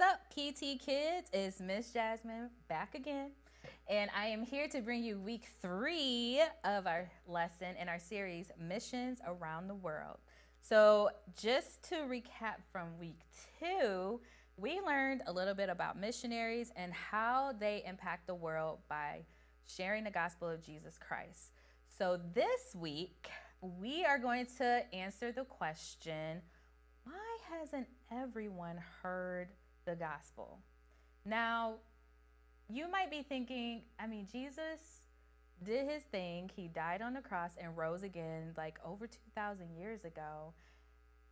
What's up, PT kids? It's Miss Jasmine back again. And I am here to bring you week three of our lesson in our series, Missions Around the World. So, just to recap from week two, we learned a little bit about missionaries and how they impact the world by sharing the gospel of Jesus Christ. So, this week, we are going to answer the question why hasn't everyone heard the gospel? Now, you might be thinking, I mean, Jesus did his thing. He died on the cross and rose again like over 2,000 years ago.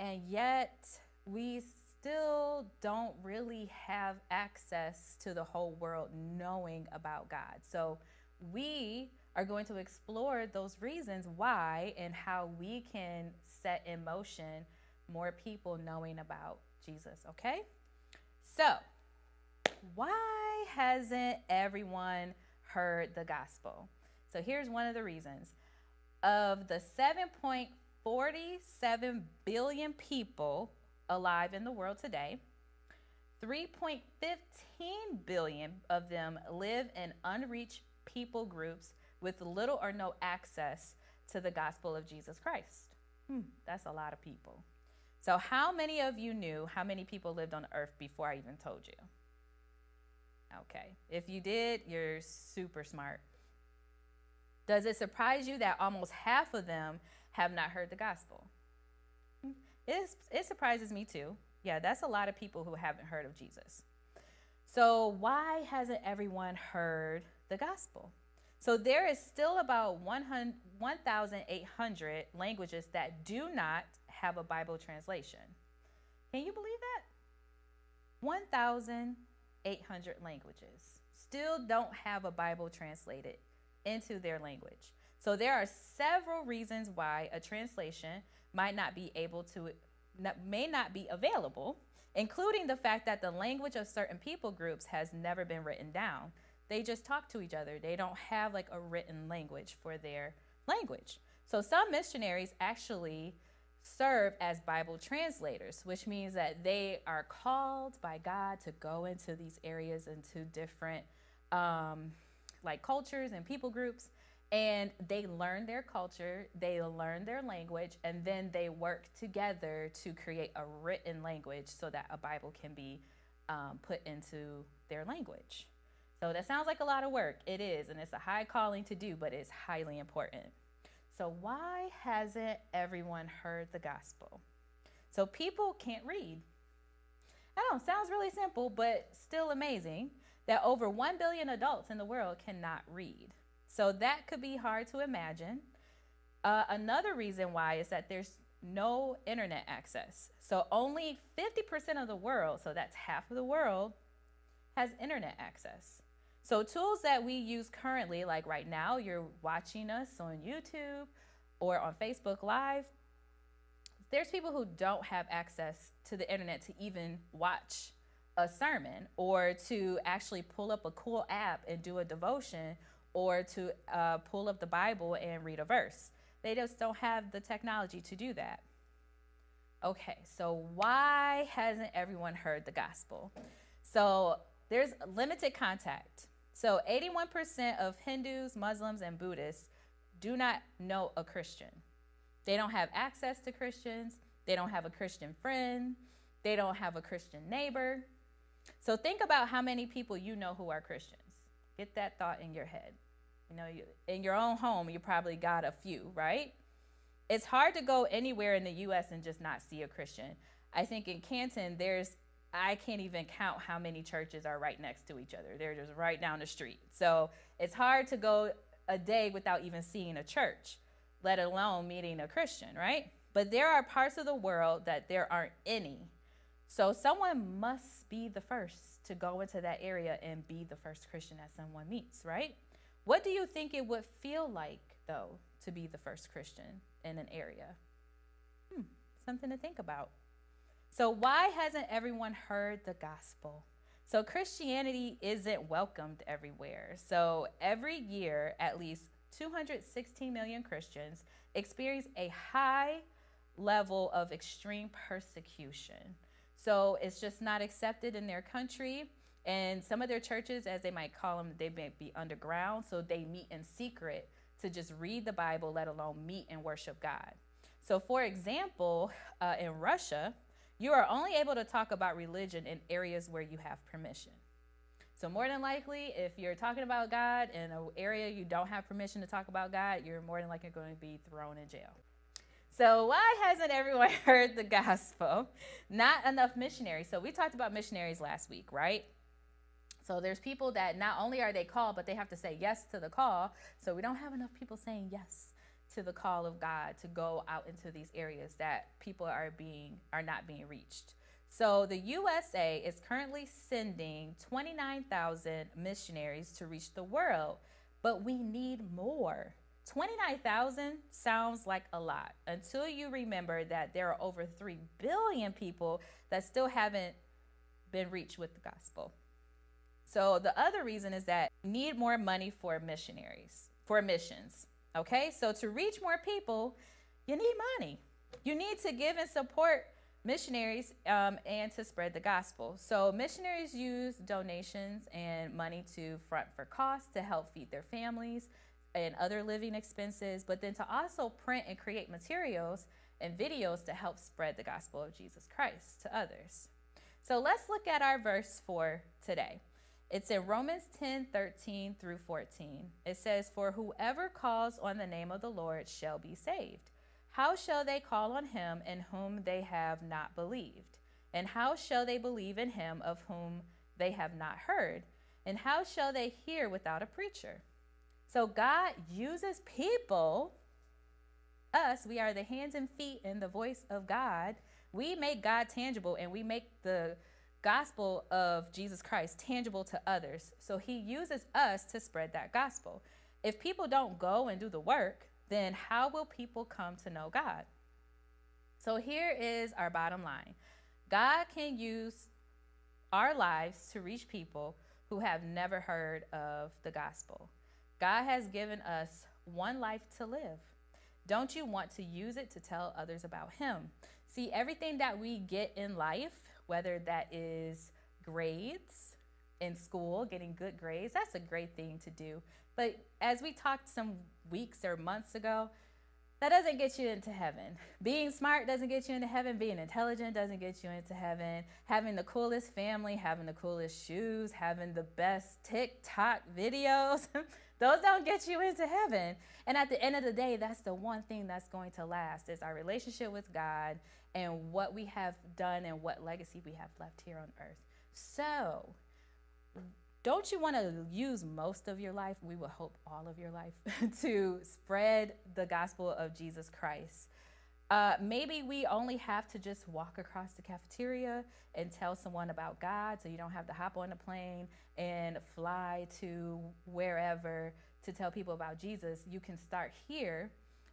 And yet, we still don't really have access to the whole world knowing about God. So, we are going to explore those reasons why and how we can set in motion more people knowing about Jesus, okay? So, why hasn't everyone heard the gospel? So, here's one of the reasons. Of the 7.47 billion people alive in the world today, 3.15 billion of them live in unreached people groups with little or no access to the gospel of Jesus Christ. Hmm, that's a lot of people. So, how many of you knew how many people lived on earth before I even told you? Okay. If you did, you're super smart. Does it surprise you that almost half of them have not heard the gospel? It, it surprises me too. Yeah, that's a lot of people who haven't heard of Jesus. So, why hasn't everyone heard the gospel? So, there is still about 1,800 languages that do not have a Bible translation. Can you believe that? 1,800 languages still don't have a Bible translated into their language. So there are several reasons why a translation might not be able to may not be available, including the fact that the language of certain people groups has never been written down. They just talk to each other. They don't have like a written language for their language. So some missionaries actually serve as Bible translators, which means that they are called by God to go into these areas, into different um, like cultures and people groups, and they learn their culture, they learn their language, and then they work together to create a written language so that a Bible can be um, put into their language. So that sounds like a lot of work. It is, and it's a high calling to do, but it's highly important. So, why hasn't everyone heard the gospel? So, people can't read. I don't know, sounds really simple, but still amazing that over 1 billion adults in the world cannot read. So, that could be hard to imagine. Uh, another reason why is that there's no internet access. So, only 50% of the world, so that's half of the world, has internet access. So, tools that we use currently, like right now, you're watching us on YouTube or on Facebook Live, there's people who don't have access to the internet to even watch a sermon or to actually pull up a cool app and do a devotion or to uh, pull up the Bible and read a verse. They just don't have the technology to do that. Okay, so why hasn't everyone heard the gospel? So there's limited contact. So 81% of Hindus, Muslims, and Buddhists do not know a Christian. They don't have access to Christians. They don't have a Christian friend. They don't have a Christian neighbor. So think about how many people you know who are Christians. Get that thought in your head. You know, in your own home, you probably got a few, right? It's hard to go anywhere in the US and just not see a Christian. I think in Canton, there's I can't even count how many churches are right next to each other. They're just right down the street. So it's hard to go a day without even seeing a church, let alone meeting a Christian, right? But there are parts of the world that there aren't any. So someone must be the first to go into that area and be the first Christian that someone meets, right? What do you think it would feel like, though, to be the first Christian in an area? Hmm, something to think about. So, why hasn't everyone heard the gospel? So, Christianity isn't welcomed everywhere. So, every year, at least 216 million Christians experience a high level of extreme persecution. So it's just not accepted in their country. And some of their churches, as they might call them, they may be underground. So they meet in secret to just read the Bible, let alone meet and worship God. So, for example, uh, in Russia, you are only able to talk about religion in areas where you have permission. So, more than likely, if you're talking about God in an area you don't have permission to talk about God, you're more than likely going to be thrown in jail. So, why hasn't everyone heard the gospel? Not enough missionaries. So, we talked about missionaries last week, right? So, there's people that not only are they called, but they have to say yes to the call. So, we don't have enough people saying yes to the call of God to go out into these areas that people are being are not being reached. So the USA is currently sending 29,000 missionaries to reach the world, but we need more. 29,000 sounds like a lot until you remember that there are over 3 billion people that still haven't been reached with the gospel. So the other reason is that need more money for missionaries, for missions. Okay? So to reach more people, you need money. You need to give and support missionaries um, and to spread the gospel. So missionaries use donations and money to front for costs to help feed their families and other living expenses, but then to also print and create materials and videos to help spread the gospel of Jesus Christ to others. So let's look at our verse for today. It's in Romans 10 13 through 14. It says, For whoever calls on the name of the Lord shall be saved. How shall they call on him in whom they have not believed? And how shall they believe in him of whom they have not heard? And how shall they hear without a preacher? So God uses people, us, we are the hands and feet and the voice of God. We make God tangible and we make the gospel of Jesus Christ tangible to others. So he uses us to spread that gospel. If people don't go and do the work, then how will people come to know God? So here is our bottom line God can use our lives to reach people who have never heard of the gospel. God has given us one life to live. Don't you want to use it to tell others about Him? See, everything that we get in life, whether that is grades in school, getting good grades, that's a great thing to do. But as we talked some weeks or months ago, that doesn't get you into heaven. Being smart doesn't get you into heaven. Being intelligent doesn't get you into heaven. Having the coolest family, having the coolest shoes, having the best TikTok videos, those don't get you into heaven. And at the end of the day, that's the one thing that's going to last is our relationship with God and what we have done and what legacy we have left here on earth. So, don't you want to use most of your life? We would hope all of your life to spread the gospel of Jesus Christ. Uh, maybe we only have to just walk across the cafeteria and tell someone about God so you don't have to hop on a plane and fly to wherever to tell people about Jesus. You can start here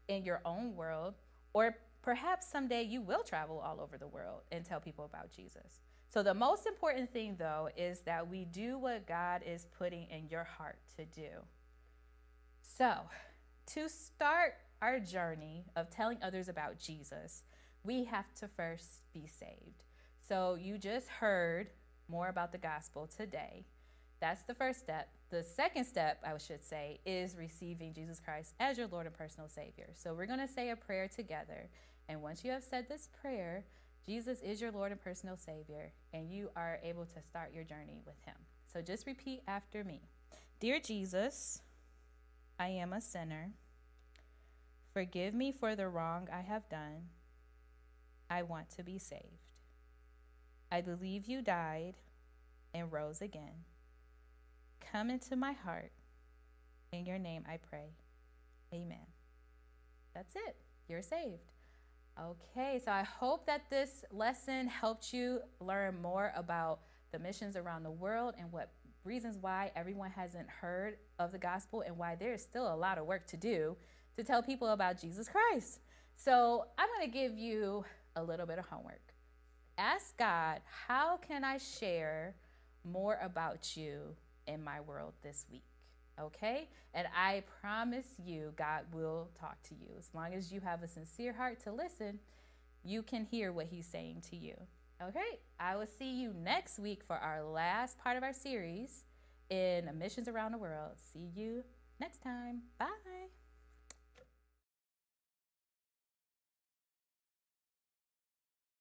in your own world, or perhaps someday you will travel all over the world and tell people about Jesus. So, the most important thing, though, is that we do what God is putting in your heart to do. So, to start our journey of telling others about Jesus, we have to first be saved. So, you just heard more about the gospel today. That's the first step. The second step, I should say, is receiving Jesus Christ as your Lord and personal Savior. So, we're going to say a prayer together. And once you have said this prayer, Jesus is your Lord and personal Savior, and you are able to start your journey with Him. So just repeat after me Dear Jesus, I am a sinner. Forgive me for the wrong I have done. I want to be saved. I believe you died and rose again. Come into my heart. In your name I pray. Amen. That's it. You're saved. Okay, so I hope that this lesson helped you learn more about the missions around the world and what reasons why everyone hasn't heard of the gospel and why there's still a lot of work to do to tell people about Jesus Christ. So I'm going to give you a little bit of homework. Ask God, how can I share more about you in my world this week? okay? And I promise you, God will talk to you. As long as you have a sincere heart to listen, you can hear what He's saying to you. Okay, I will see you next week for our last part of our series in Missions Around the World. See you next time. Bye.